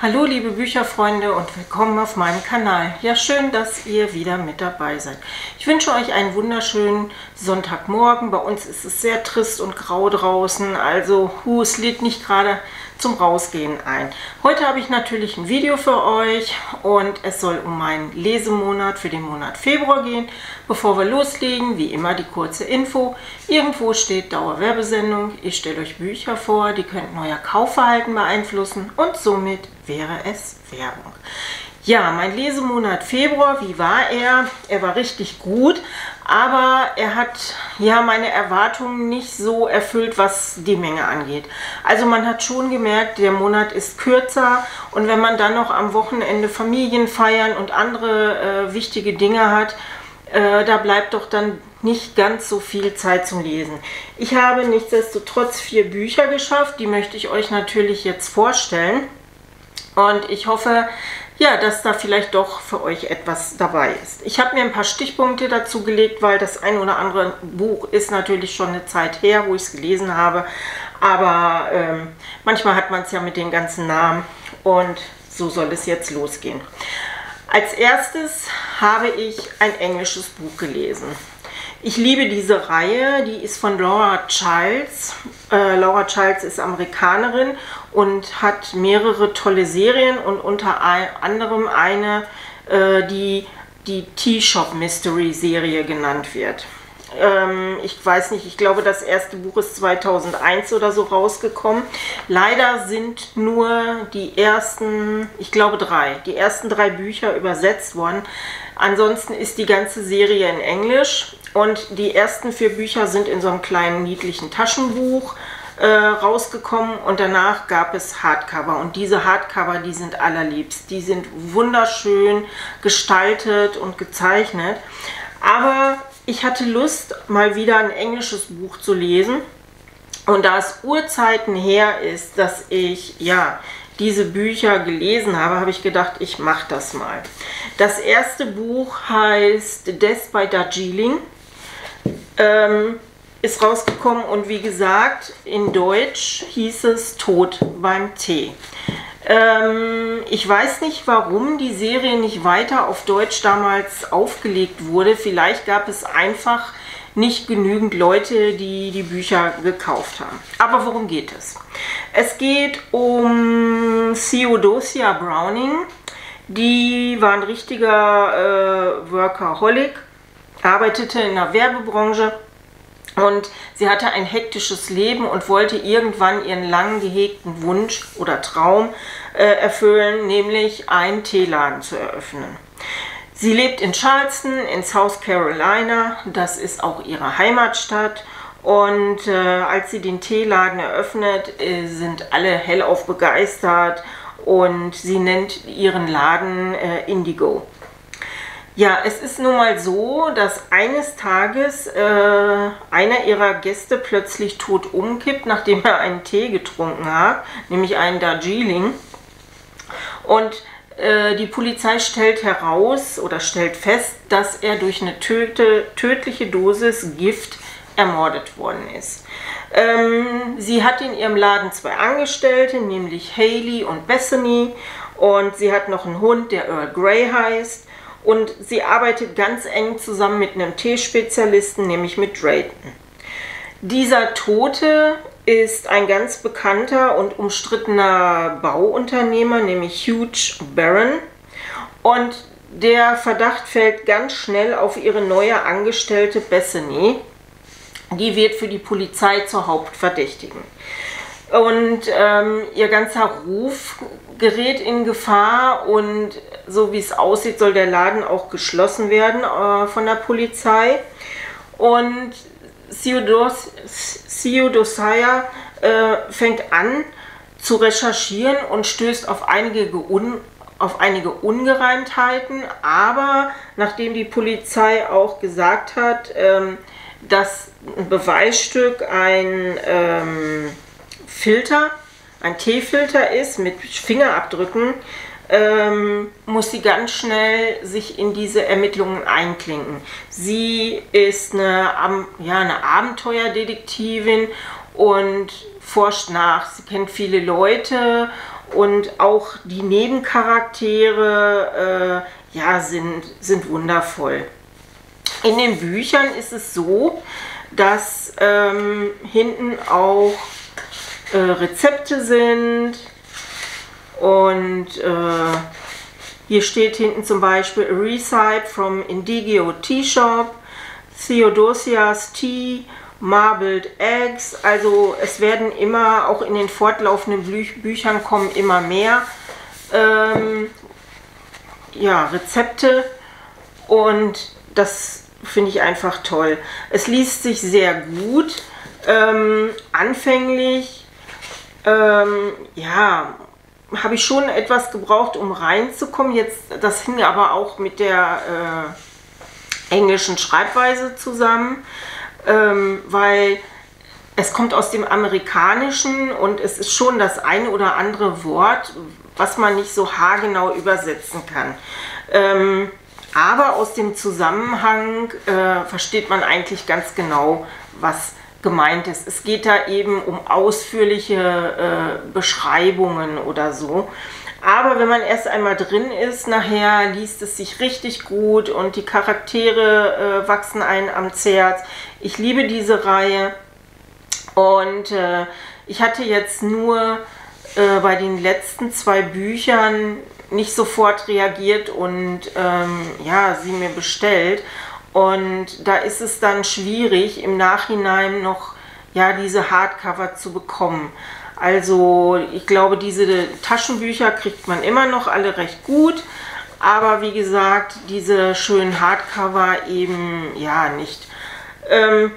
Hallo liebe Bücherfreunde und willkommen auf meinem Kanal. Ja, schön, dass ihr wieder mit dabei seid. Ich wünsche euch einen wunderschönen Sonntagmorgen. Bei uns ist es sehr trist und grau draußen, also hu, es lädt nicht gerade zum Rausgehen ein. Heute habe ich natürlich ein Video für euch und es soll um meinen Lesemonat für den Monat Februar gehen. Bevor wir loslegen, wie immer die kurze Info. Irgendwo steht Dauerwerbesendung. Ich stelle euch Bücher vor, die könnten euer Kaufverhalten beeinflussen und somit wäre es Werbung. Ja, mein Lesemonat Februar, wie war er? Er war richtig gut, aber er hat ja meine Erwartungen nicht so erfüllt, was die Menge angeht. Also man hat schon gemerkt, der Monat ist kürzer und wenn man dann noch am Wochenende Familien feiern und andere äh, wichtige Dinge hat, äh, da bleibt doch dann nicht ganz so viel Zeit zum Lesen. Ich habe nichtsdestotrotz vier Bücher geschafft, die möchte ich euch natürlich jetzt vorstellen. Und ich hoffe, ja, dass da vielleicht doch für euch etwas dabei ist. Ich habe mir ein paar Stichpunkte dazu gelegt, weil das ein oder andere Buch ist natürlich schon eine Zeit her, wo ich es gelesen habe. Aber ähm, manchmal hat man es ja mit den ganzen Namen und so soll es jetzt losgehen. Als erstes habe ich ein englisches Buch gelesen. Ich liebe diese Reihe, die ist von Laura Childs. Äh, Laura Childs ist Amerikanerin und hat mehrere tolle Serien und unter anderem eine, äh, die die Tea-Shop Mystery Serie genannt wird. Ähm, ich weiß nicht, ich glaube, das erste Buch ist 2001 oder so rausgekommen. Leider sind nur die ersten, ich glaube drei, die ersten drei Bücher übersetzt worden. Ansonsten ist die ganze Serie in Englisch und die ersten vier Bücher sind in so einem kleinen niedlichen Taschenbuch äh, rausgekommen und danach gab es Hardcover und diese Hardcover, die sind allerliebst. Die sind wunderschön gestaltet und gezeichnet. Aber ich hatte Lust, mal wieder ein englisches Buch zu lesen. Und da es Urzeiten her ist, dass ich ja diese Bücher gelesen habe, habe ich gedacht, ich mache das mal. Das erste Buch heißt Death by Darjeeling. Ähm, ist rausgekommen und wie gesagt, in Deutsch hieß es Tod beim Tee. Ähm, ich weiß nicht, warum die Serie nicht weiter auf Deutsch damals aufgelegt wurde. Vielleicht gab es einfach nicht genügend Leute, die die Bücher gekauft haben. Aber worum geht es? Es geht um Theodosia Browning. Die war ein richtiger äh, Workaholic, arbeitete in der Werbebranche und sie hatte ein hektisches Leben und wollte irgendwann ihren lang gehegten Wunsch oder Traum äh, erfüllen, nämlich einen Teeladen zu eröffnen. Sie lebt in Charleston in South Carolina, das ist auch ihre Heimatstadt. Und äh, als sie den Teeladen eröffnet, äh, sind alle hellauf begeistert und sie nennt ihren Laden äh, Indigo. Ja, es ist nun mal so, dass eines Tages äh, einer ihrer Gäste plötzlich tot umkippt, nachdem er einen Tee getrunken hat, nämlich einen Darjeeling. Und äh, die Polizei stellt heraus oder stellt fest, dass er durch eine töte, tödliche Dosis Gift ermordet worden ist. Ähm, sie hat in ihrem Laden zwei Angestellte, nämlich Haley und Bethany. Und sie hat noch einen Hund, der Earl Grey heißt und sie arbeitet ganz eng zusammen mit einem Teespezialisten, nämlich mit Drayton. Dieser Tote ist ein ganz bekannter und umstrittener Bauunternehmer, nämlich Hugh Barron. Und der Verdacht fällt ganz schnell auf ihre neue Angestellte Bethany. Die wird für die Polizei zur Hauptverdächtigen. Und ähm, ihr ganzer Ruf gerät in Gefahr und so wie es aussieht, soll der Laden auch geschlossen werden äh, von der Polizei. Und Theodosia äh, fängt an zu recherchieren und stößt auf einige, auf einige Ungereimtheiten, aber nachdem die Polizei auch gesagt hat, ähm, dass ein Beweisstück ein ähm, Filter, ein Teefilter ist mit Fingerabdrücken, ähm, muss sie ganz schnell sich in diese Ermittlungen einklinken. Sie ist eine, ja, eine Abenteuerdetektivin und forscht nach. Sie kennt viele Leute und auch die Nebencharaktere äh, ja, sind, sind wundervoll. In den Büchern ist es so, dass ähm, hinten auch äh, Rezepte sind und äh, hier steht hinten zum Beispiel recipe from Indigio Tea Shop, Theodosia's Tea, Marbled Eggs. Also es werden immer, auch in den fortlaufenden Bü Büchern kommen immer mehr ähm, ja, Rezepte und das finde ich einfach toll. Es liest sich sehr gut. Ähm, anfänglich, ähm, ja, habe ich schon etwas gebraucht, um reinzukommen. Jetzt, das hing aber auch mit der äh, englischen Schreibweise zusammen, ähm, weil es kommt aus dem Amerikanischen und es ist schon das eine oder andere Wort, was man nicht so haargenau übersetzen kann. Ähm, aber aus dem Zusammenhang äh, versteht man eigentlich ganz genau, was gemeint ist. Es geht da eben um ausführliche äh, Beschreibungen oder so. Aber wenn man erst einmal drin ist, nachher liest es sich richtig gut und die Charaktere äh, wachsen einen am Herz. Ich liebe diese Reihe und äh, ich hatte jetzt nur äh, bei den letzten zwei Büchern nicht sofort reagiert und ähm, ja, sie mir bestellt. Und da ist es dann schwierig, im Nachhinein noch ja, diese Hardcover zu bekommen. Also ich glaube, diese Taschenbücher kriegt man immer noch alle recht gut. Aber wie gesagt, diese schönen Hardcover eben ja nicht. Ähm,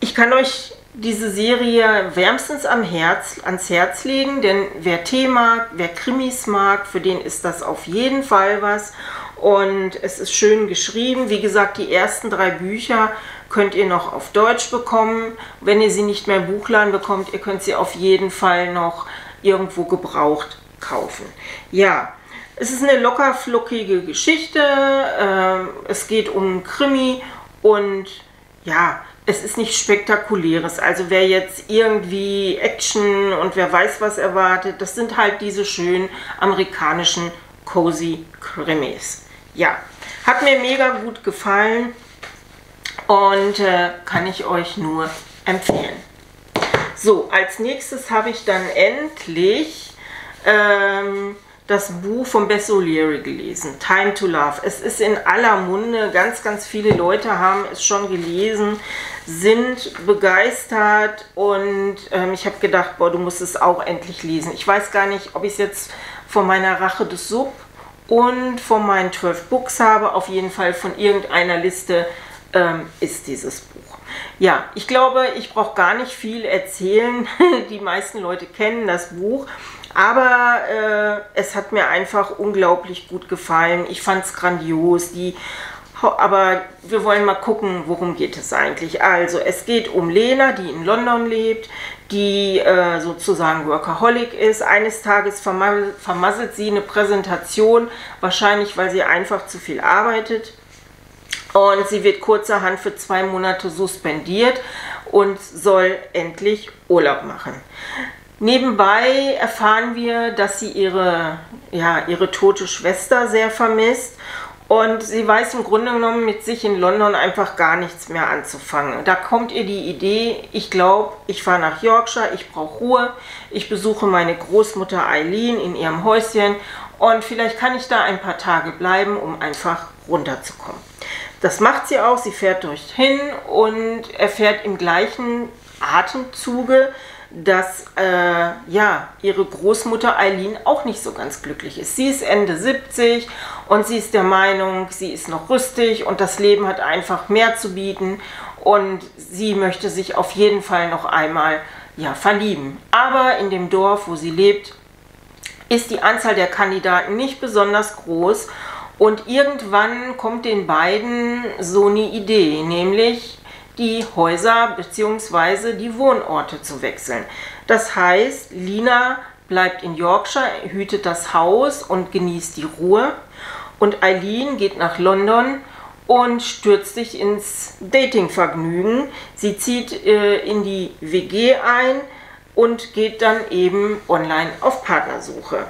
ich kann euch diese Serie wärmstens am Herz, ans Herz legen, denn wer Tee mag, wer Krimis mag, für den ist das auf jeden Fall was. Und es ist schön geschrieben. Wie gesagt, die ersten drei Bücher könnt ihr noch auf Deutsch bekommen. Wenn ihr sie nicht mehr im Buchladen bekommt, ihr könnt sie auf jeden Fall noch irgendwo gebraucht kaufen. Ja, es ist eine locker fluckige Geschichte. Ähm, es geht um Krimi und ja, es ist nicht spektakuläres. Also wer jetzt irgendwie Action und wer weiß was erwartet, das sind halt diese schönen amerikanischen Cozy Krimis. Ja, hat mir mega gut gefallen und äh, kann ich euch nur empfehlen. So, als nächstes habe ich dann endlich ähm, das Buch von Bess O'Leary gelesen, Time to Love. Es ist in aller Munde, ganz, ganz viele Leute haben es schon gelesen, sind begeistert und ähm, ich habe gedacht, boah, du musst es auch endlich lesen. Ich weiß gar nicht, ob ich es jetzt von meiner Rache des Sub und von meinen 12 Books habe. Auf jeden Fall von irgendeiner Liste ähm, ist dieses Buch. Ja, ich glaube, ich brauche gar nicht viel erzählen. Die meisten Leute kennen das Buch. Aber äh, es hat mir einfach unglaublich gut gefallen. Ich fand es grandios. Die, aber wir wollen mal gucken, worum geht es eigentlich. Also es geht um Lena, die in London lebt, die äh, sozusagen Workaholic ist. Eines Tages vermasselt, sie eine Präsentation, wahrscheinlich weil sie einfach zu viel arbeitet. Und sie wird kurzerhand für zwei Monate suspendiert und soll endlich Urlaub machen. Nebenbei erfahren wir, dass sie ihre, ja, ihre tote Schwester sehr vermisst und sie weiß im Grunde genommen mit sich in London einfach gar nichts mehr anzufangen. Da kommt ihr die Idee, ich glaube, ich fahre nach Yorkshire, ich brauche Ruhe, ich besuche meine Großmutter Eileen in ihrem Häuschen und vielleicht kann ich da ein paar Tage bleiben, um einfach runterzukommen. Das macht sie auch, sie fährt dorthin und erfährt im gleichen Atemzuge, dass äh, ja, ihre Großmutter Eileen auch nicht so ganz glücklich ist. Sie ist Ende 70 und sie ist der Meinung, sie ist noch rüstig und das Leben hat einfach mehr zu bieten und sie möchte sich auf jeden Fall noch einmal ja, verlieben. Aber in dem Dorf, wo sie lebt, ist die Anzahl der Kandidaten nicht besonders groß und irgendwann kommt den beiden so eine Idee, nämlich die Häuser bzw. die Wohnorte zu wechseln. Das heißt, Lina bleibt in Yorkshire, hütet das Haus und genießt die Ruhe. Und Eileen geht nach London und stürzt sich ins Datingvergnügen. Sie zieht äh, in die WG ein, und geht dann eben online auf Partnersuche.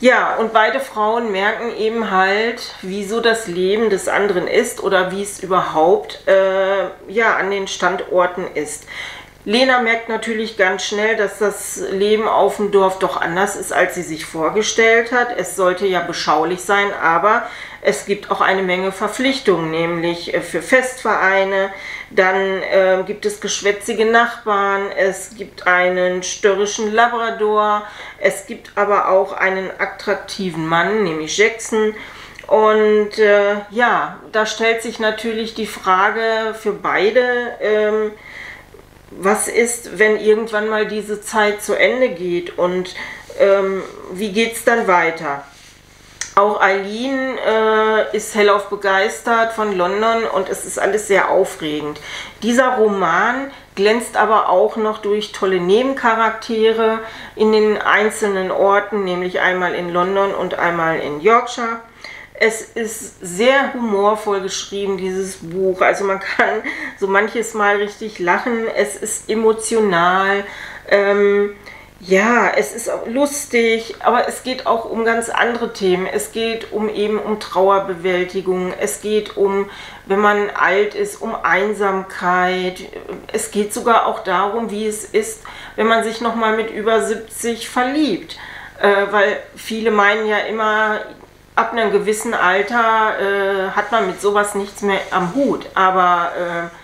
Ja, und beide Frauen merken eben halt, wieso das Leben des anderen ist oder wie es überhaupt äh, ja, an den Standorten ist. Lena merkt natürlich ganz schnell, dass das Leben auf dem Dorf doch anders ist, als sie sich vorgestellt hat. Es sollte ja beschaulich sein, aber es gibt auch eine Menge Verpflichtungen, nämlich äh, für Festvereine. Dann äh, gibt es geschwätzige Nachbarn. Es gibt einen störrischen Labrador. Es gibt aber auch einen attraktiven Mann, nämlich Jackson. Und äh, ja, da stellt sich natürlich die Frage für beide, ähm, was ist, wenn irgendwann mal diese Zeit zu Ende geht und ähm, wie geht es dann weiter? Auch Eileen äh, ist hellauf begeistert von London und es ist alles sehr aufregend. Dieser Roman glänzt aber auch noch durch tolle Nebencharaktere in den einzelnen Orten, nämlich einmal in London und einmal in Yorkshire. Es ist sehr humorvoll geschrieben, dieses Buch. Also man kann so manches Mal richtig lachen. Es ist emotional. Ähm, ja, es ist lustig, aber es geht auch um ganz andere Themen. Es geht um eben um Trauerbewältigung. Es geht um, wenn man alt ist, um Einsamkeit. Es geht sogar auch darum, wie es ist, wenn man sich nochmal mit über 70 verliebt. Äh, weil viele meinen ja immer, ab einem gewissen Alter äh, hat man mit sowas nichts mehr am Hut. Aber äh,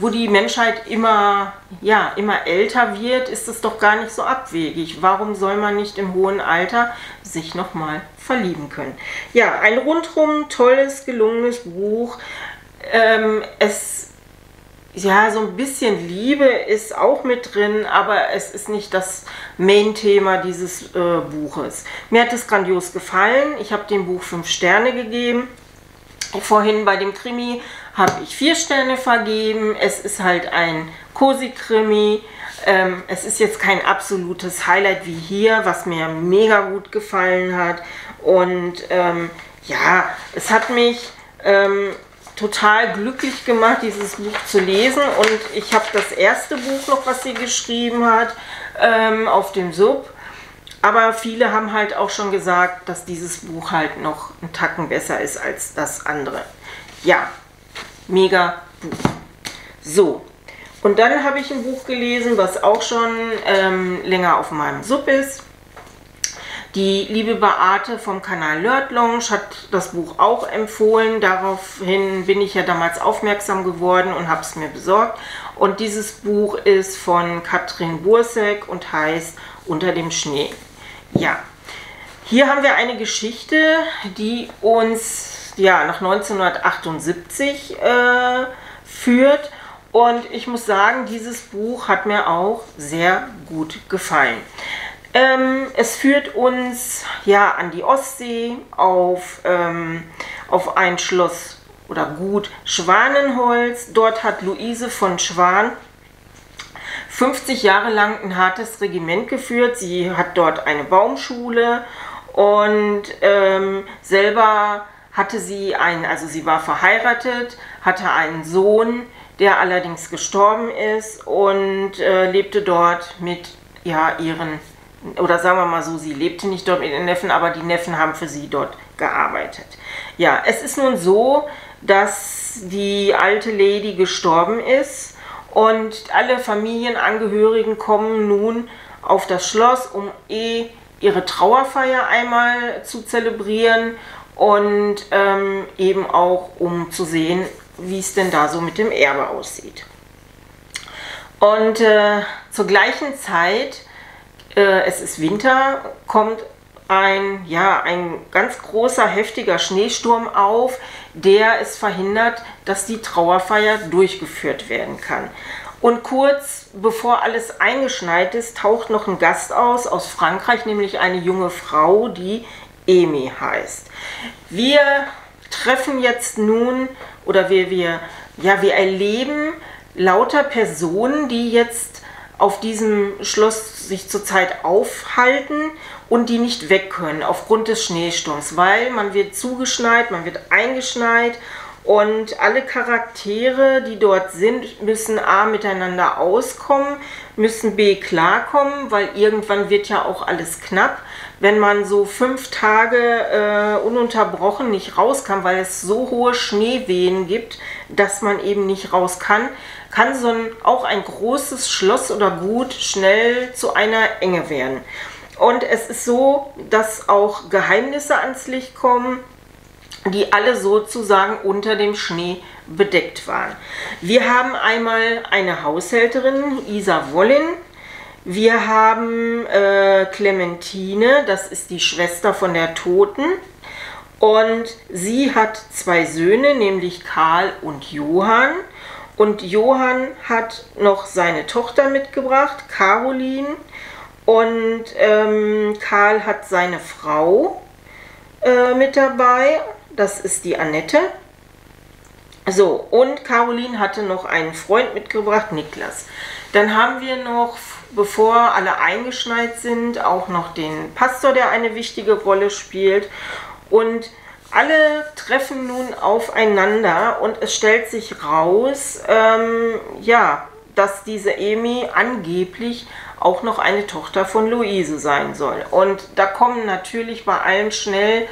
wo die Menschheit immer, ja, immer älter wird, ist es doch gar nicht so abwegig. Warum soll man nicht im hohen Alter sich nochmal verlieben können? Ja, ein rundrum tolles, gelungenes Buch. Ähm, es ja, so ein bisschen Liebe ist auch mit drin, aber es ist nicht das Main-Thema dieses äh, Buches. Mir hat es grandios gefallen. Ich habe dem Buch fünf Sterne gegeben. Vorhin bei dem Krimi habe ich vier Sterne vergeben. Es ist halt ein Cosi-Krimi. Ähm, es ist jetzt kein absolutes Highlight wie hier, was mir mega gut gefallen hat. Und ähm, ja, es hat mich ähm, total glücklich gemacht, dieses Buch zu lesen. Und ich habe das erste Buch noch, was sie geschrieben hat, ähm, auf dem Sub. Aber viele haben halt auch schon gesagt, dass dieses Buch halt noch einen Tacken besser ist als das andere. Ja, mega Buch. So, und dann habe ich ein Buch gelesen, was auch schon ähm, länger auf meinem Sub ist. Die liebe Beate vom Kanal Nerd Lounge hat das Buch auch empfohlen. Daraufhin bin ich ja damals aufmerksam geworden und habe es mir besorgt. Und dieses Buch ist von Katrin Bursek und heißt Unter dem Schnee. Ja, hier haben wir eine Geschichte, die uns ja, nach 1978 äh, führt. Und ich muss sagen, dieses Buch hat mir auch sehr gut gefallen. Ähm, es führt uns ja an die Ostsee auf, ähm, auf ein Schloss oder Gut Schwanenholz. Dort hat Luise von Schwan 50 Jahre lang ein hartes Regiment geführt. Sie hat dort eine Baumschule und ähm, selber hatte sie einen, also sie war verheiratet, hatte einen Sohn, der allerdings gestorben ist und äh, lebte dort mit ja, ihren oder sagen wir mal so, sie lebte nicht dort mit den Neffen, aber die Neffen haben für sie dort gearbeitet. Ja, es ist nun so, dass die alte Lady gestorben ist und alle Familienangehörigen kommen nun auf das Schloss, um eh ihre Trauerfeier einmal zu zelebrieren und ähm, eben auch um zu sehen, wie es denn da so mit dem Erbe aussieht. Und äh, zur gleichen Zeit äh, es ist Winter, kommt ein, ja, ein ganz großer, heftiger Schneesturm auf, der es verhindert, dass die Trauerfeier durchgeführt werden kann. Und kurz bevor alles eingeschneit ist, taucht noch ein Gast aus aus Frankreich, nämlich eine junge Frau, die Emi heißt. Wir treffen jetzt nun, oder wir, wir, ja, wir erleben lauter Personen, die jetzt auf diesem Schloss sich zurzeit aufhalten und die nicht weg können aufgrund des Schneesturms, weil man wird zugeschneit, man wird eingeschneit Und alle Charaktere, die dort sind, müssen A miteinander auskommen, müssen B klarkommen, weil irgendwann wird ja auch alles knapp. Wenn man so fünf Tage äh, ununterbrochen nicht raus kann, weil es so hohe Schneewehen gibt, dass man eben nicht raus kann, kann so ein, auch ein großes Schloss oder Gut schnell zu einer Enge werden. Und es ist so, dass auch Geheimnisse ans Licht kommen, die alle sozusagen unter dem Schnee bedeckt waren. Wir haben einmal eine Haushälterin, Isa Wollin. Wir haben äh, Clementine, das ist die Schwester von der Toten. Und sie hat zwei Söhne, nämlich Karl und Johann. Und Johann hat noch seine Tochter mitgebracht, Caroline. Und ähm, Karl hat seine Frau äh, mit dabei, das ist die Annette. So, und Caroline hatte noch einen Freund mitgebracht, Niklas. Dann haben wir noch, bevor alle eingeschneit sind, auch noch den Pastor, der eine wichtige Rolle spielt. Und alle treffen nun aufeinander und es stellt sich raus, ähm, ja, dass diese Emi angeblich auch noch eine Tochter von Luise sein soll. Und da kommen natürlich bei allen schnell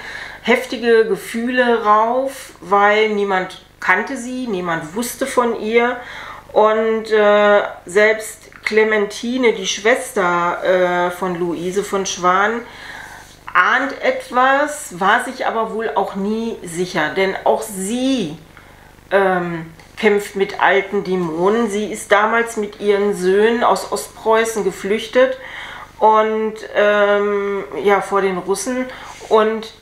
heftige Gefühle rauf, weil niemand kannte sie, niemand wusste von ihr. Und äh, selbst Clementine, die Schwester äh, von Luise von Schwan, ahnt etwas, war sich aber wohl auch nie sicher, denn auch sie ähm, kämpft mit alten Dämonen. Sie ist damals mit ihren Söhnen aus Ostpreußen geflüchtet und ähm, ja vor den Russen und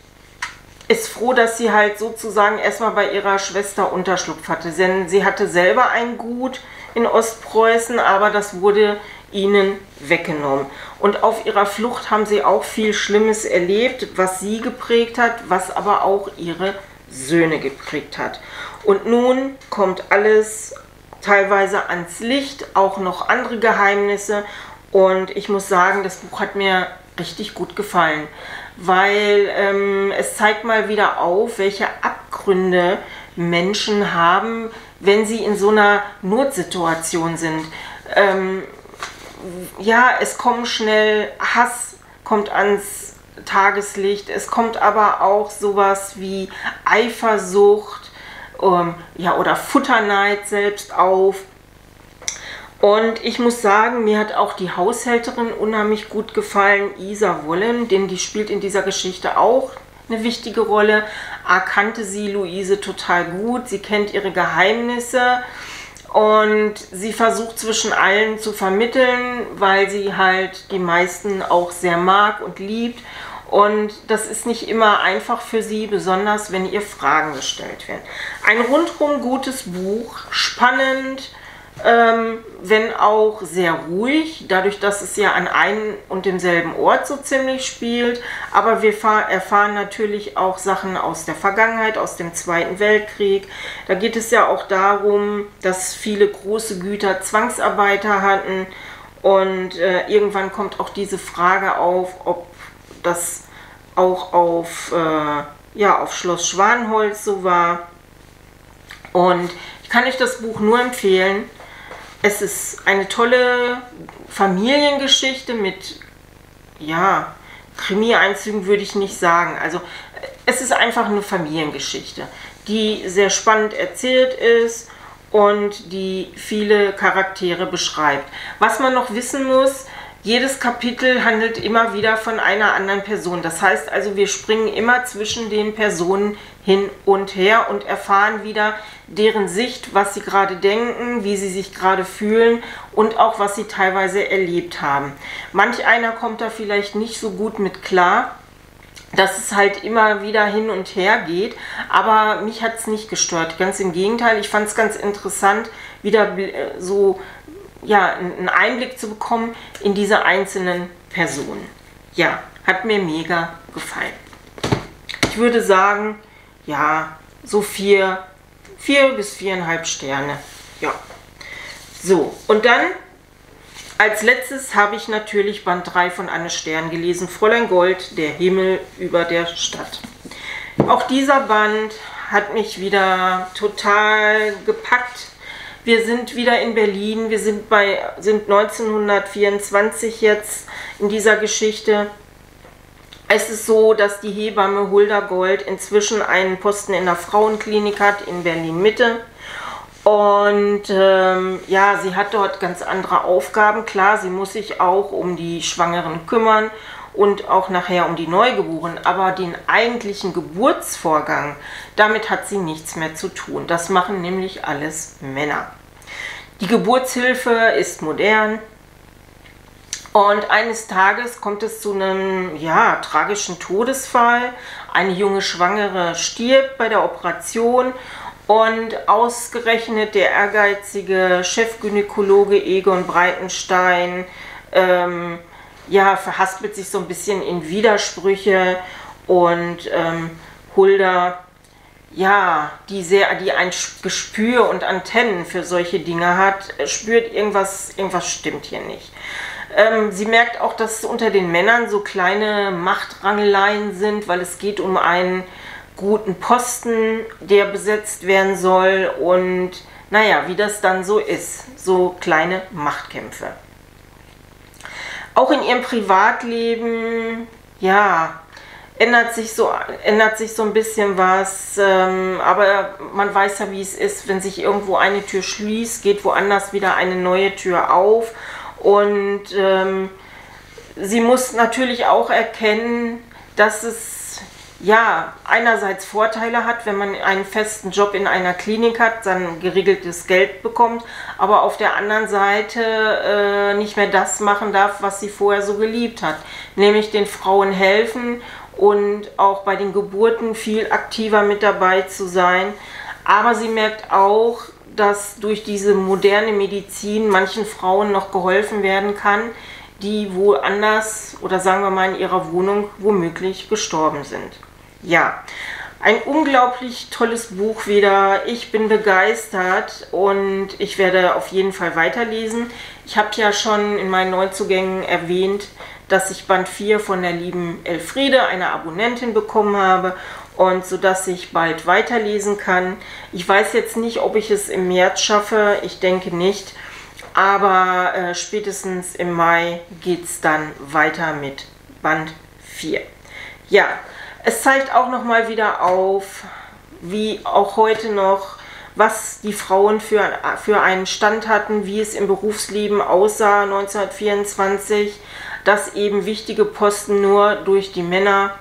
ist froh, dass sie halt sozusagen erstmal bei ihrer Schwester Unterschlupf hatte. Denn sie hatte selber ein Gut in Ostpreußen, aber das wurde ihnen weggenommen. Und auf ihrer Flucht haben sie auch viel Schlimmes erlebt, was sie geprägt hat, was aber auch ihre Söhne geprägt hat. Und nun kommt alles teilweise ans Licht, auch noch andere Geheimnisse. Und ich muss sagen, das Buch hat mir richtig gut gefallen, weil ähm, es zeigt mal wieder auf, welche Abgründe Menschen haben, wenn sie in so einer Notsituation sind. Ähm, ja, es kommt schnell Hass, kommt ans Tageslicht. Es kommt aber auch sowas wie Eifersucht ähm, ja, oder Futterneid selbst auf. Und ich muss sagen, mir hat auch die Haushälterin unheimlich gut gefallen, Isa Wollen, denn die spielt in dieser Geschichte auch eine wichtige Rolle. Erkannte sie Luise total gut, sie kennt ihre Geheimnisse und sie versucht zwischen allen zu vermitteln, weil sie halt die meisten auch sehr mag und liebt. Und das ist nicht immer einfach für sie, besonders wenn ihr Fragen gestellt werden. Ein rundum gutes Buch, spannend, ähm, wenn auch sehr ruhig, dadurch, dass es ja an einem und demselben Ort so ziemlich spielt. Aber wir erfahren natürlich auch Sachen aus der Vergangenheit, aus dem Zweiten Weltkrieg. Da geht es ja auch darum, dass viele große Güter Zwangsarbeiter hatten. Und äh, irgendwann kommt auch diese Frage auf, ob das auch auf, äh, ja, auf Schloss Schwanholz so war. Und ich kann euch das Buch nur empfehlen. Es ist eine tolle Familiengeschichte mit, ja, Krimi-Einzügen würde ich nicht sagen. Also es ist einfach eine Familiengeschichte, die sehr spannend erzählt ist und die viele Charaktere beschreibt. Was man noch wissen muss, jedes Kapitel handelt immer wieder von einer anderen Person. Das heißt also, wir springen immer zwischen den Personen hin und her und erfahren wieder deren Sicht, was sie gerade denken, wie sie sich gerade fühlen und auch was sie teilweise erlebt haben. Manch einer kommt da vielleicht nicht so gut mit klar, dass es halt immer wieder hin und her geht, aber mich hat es nicht gestört. Ganz im Gegenteil, ich fand es ganz interessant, wieder äh, so ja, einen Einblick zu bekommen in diese einzelnen Personen. Ja, hat mir mega gefallen. Ich würde sagen, ja, so vier, vier bis viereinhalb Sterne. Ja. So, und dann als letztes habe ich natürlich Band 3 von Anne Stern gelesen, Fräulein Gold, der Himmel über der Stadt. Auch dieser Band hat mich wieder total gepackt. Wir sind wieder in Berlin, wir sind bei sind 1924 jetzt in dieser Geschichte. Es ist so, dass die Hebamme Hulda Gold inzwischen einen Posten in der Frauenklinik hat in Berlin Mitte. Und ähm, ja, sie hat dort ganz andere Aufgaben. Klar, sie muss sich auch um die Schwangeren kümmern und auch nachher um die Neugeborenen. Aber den eigentlichen Geburtsvorgang, damit hat sie nichts mehr zu tun. Das machen nämlich alles Männer. Die Geburtshilfe ist modern, und eines Tages kommt es zu einem ja, tragischen Todesfall. Eine junge Schwangere stirbt bei der Operation und ausgerechnet der ehrgeizige Chefgynäkologe Egon Breitenstein ähm, ja, verhaspelt sich so ein bisschen in Widersprüche und ähm, Hulda, ja, die, sehr, die ein Gespür und Antennen für solche Dinge hat, spürt irgendwas, irgendwas stimmt hier nicht. Ähm, sie merkt auch, dass unter den Männern so kleine Machtrangeleien sind, weil es geht um einen guten Posten, der besetzt werden soll und naja, wie das dann so ist, so kleine Machtkämpfe. Auch in ihrem Privatleben, ja, ändert sich so, ändert sich so ein bisschen was, ähm, aber man weiß ja, wie es ist, wenn sich irgendwo eine Tür schließt, geht woanders wieder eine neue Tür auf. Und ähm, sie muss natürlich auch erkennen, dass es ja einerseits Vorteile hat, wenn man einen festen Job in einer Klinik hat, dann geregeltes Geld bekommt, aber auf der anderen Seite äh, nicht mehr das machen darf, was sie vorher so geliebt hat, nämlich den Frauen helfen und auch bei den Geburten viel aktiver mit dabei zu sein. Aber sie merkt auch, dass durch diese moderne Medizin manchen Frauen noch geholfen werden kann, die woanders oder sagen wir mal in ihrer Wohnung womöglich gestorben sind. Ja, ein unglaublich tolles Buch wieder. Ich bin begeistert und ich werde auf jeden Fall weiterlesen. Ich habe ja schon in meinen Neuzugängen erwähnt, dass ich Band 4 von der lieben Elfriede, einer Abonnentin, bekommen habe und so dass ich bald weiterlesen kann. Ich weiß jetzt nicht, ob ich es im März schaffe, ich denke nicht, aber äh, spätestens im Mai geht es dann weiter mit Band 4. Ja, es zeigt auch noch mal wieder auf, wie auch heute noch, was die Frauen für, für einen Stand hatten, wie es im Berufsleben aussah 1924, dass eben wichtige Posten nur durch die Männer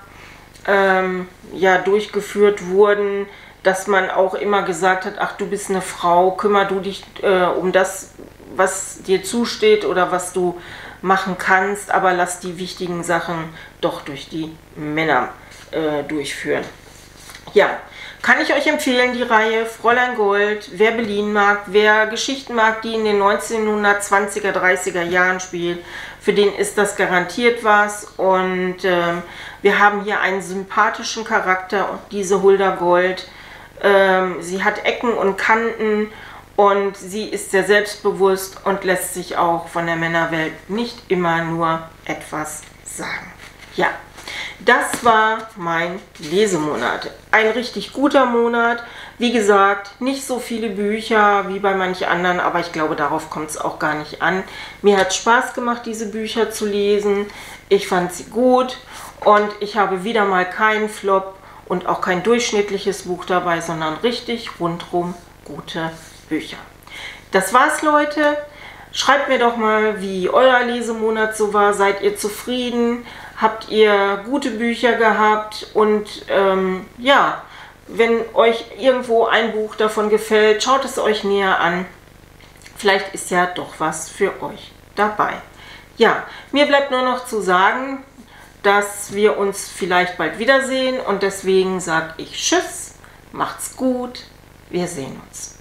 ähm, ja durchgeführt wurden, dass man auch immer gesagt hat, ach du bist eine Frau, kümmer du dich äh, um das, was dir zusteht oder was du machen kannst, aber lass die wichtigen Sachen doch durch die Männer äh, durchführen. Ja, kann ich euch empfehlen, die Reihe Fräulein Gold, wer Berlin mag, wer Geschichten mag, die in den 1920er, 30er Jahren spielen, für den ist das garantiert was. Und ähm, wir haben hier einen sympathischen Charakter, diese Hulda Gold. Ähm, sie hat Ecken und Kanten und sie ist sehr selbstbewusst und lässt sich auch von der Männerwelt nicht immer nur etwas sagen. Ja, das war mein Lesemonat. Ein richtig guter Monat. Wie gesagt, nicht so viele Bücher wie bei manchen anderen, aber ich glaube, darauf kommt es auch gar nicht an. Mir hat Spaß gemacht, diese Bücher zu lesen. Ich fand sie gut und ich habe wieder mal keinen Flop und auch kein durchschnittliches Buch dabei, sondern richtig rundrum gute Bücher. Das war's, Leute. Schreibt mir doch mal, wie euer Lesemonat so war. Seid ihr zufrieden? Habt ihr gute Bücher gehabt? Und ähm, ja, wenn euch irgendwo ein Buch davon gefällt, schaut es euch näher an. Vielleicht ist ja doch was für euch dabei. Ja, mir bleibt nur noch zu sagen, dass wir uns vielleicht bald wiedersehen und deswegen sage ich Tschüss, macht's gut, wir sehen uns.